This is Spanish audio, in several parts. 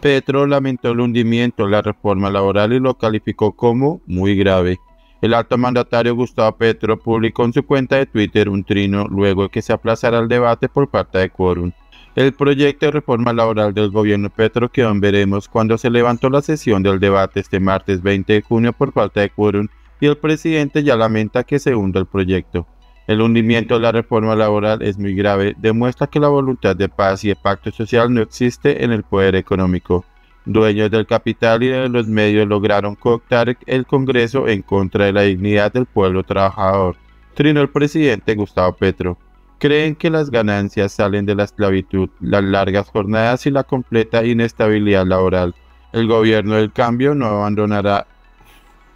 Petro lamentó el hundimiento de la reforma laboral y lo calificó como muy grave. El alto mandatario Gustavo Petro publicó en su cuenta de Twitter un trino luego de que se aplazara el debate por falta de quórum. El proyecto de reforma laboral del gobierno Petro quedó en veremos cuando se levantó la sesión del debate este martes 20 de junio por falta de quórum y el presidente ya lamenta que se hunda el proyecto. El hundimiento de la reforma laboral es muy grave, demuestra que la voluntad de paz y de pacto social no existe en el poder económico. Dueños del capital y de los medios lograron cooptar el Congreso en contra de la dignidad del pueblo trabajador. Trinó el presidente Gustavo Petro. Creen que las ganancias salen de la esclavitud, las largas jornadas y la completa inestabilidad laboral. El gobierno del cambio no abandonará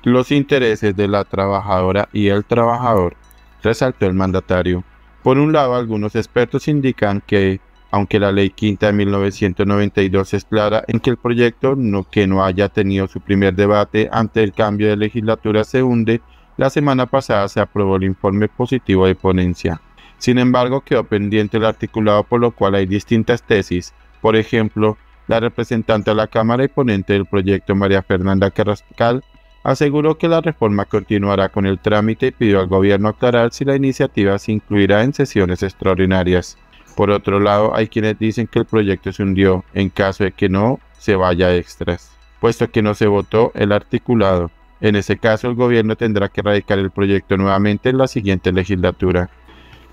los intereses de la trabajadora y el trabajador resaltó el mandatario. Por un lado, algunos expertos indican que, aunque la ley quinta de 1992 es clara en que el proyecto no, que no haya tenido su primer debate ante el cambio de legislatura se hunde, la semana pasada se aprobó el informe positivo de ponencia. Sin embargo, quedó pendiente el articulado por lo cual hay distintas tesis. Por ejemplo, la representante de la Cámara y ponente del proyecto María Fernanda Carrascal aseguró que la reforma continuará con el trámite y pidió al gobierno aclarar si la iniciativa se incluirá en sesiones extraordinarias. Por otro lado, hay quienes dicen que el proyecto se hundió en caso de que no se vaya extras, puesto que no se votó el articulado. En ese caso, el gobierno tendrá que radicar el proyecto nuevamente en la siguiente legislatura.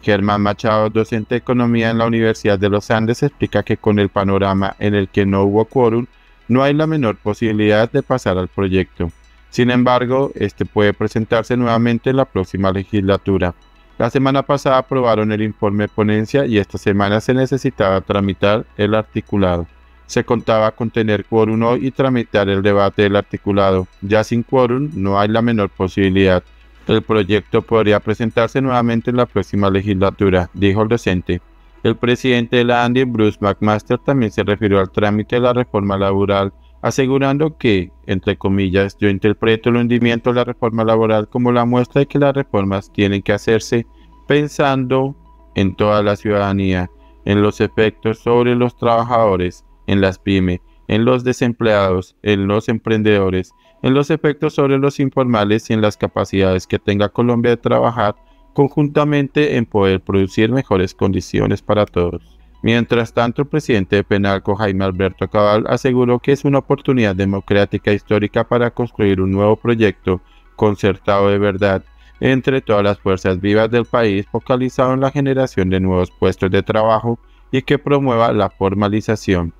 Germán Machado, docente de economía en la Universidad de los Andes, explica que con el panorama en el que no hubo quórum, no hay la menor posibilidad de pasar al proyecto. Sin embargo, este puede presentarse nuevamente en la próxima legislatura. La semana pasada aprobaron el informe de ponencia y esta semana se necesitaba tramitar el articulado. Se contaba con tener quórum hoy y tramitar el debate del articulado. Ya sin quórum no hay la menor posibilidad. El proyecto podría presentarse nuevamente en la próxima legislatura, dijo el docente. El presidente de la ANDI, Bruce McMaster, también se refirió al trámite de la reforma laboral asegurando que, entre comillas, yo interpreto el hundimiento de la reforma laboral como la muestra de que las reformas tienen que hacerse pensando en toda la ciudadanía, en los efectos sobre los trabajadores, en las pymes, en los desempleados, en los emprendedores, en los efectos sobre los informales y en las capacidades que tenga Colombia de trabajar conjuntamente en poder producir mejores condiciones para todos. Mientras tanto, el presidente de Penalco, Jaime Alberto Cabal, aseguró que es una oportunidad democrática histórica para construir un nuevo proyecto concertado de verdad entre todas las fuerzas vivas del país, focalizado en la generación de nuevos puestos de trabajo y que promueva la formalización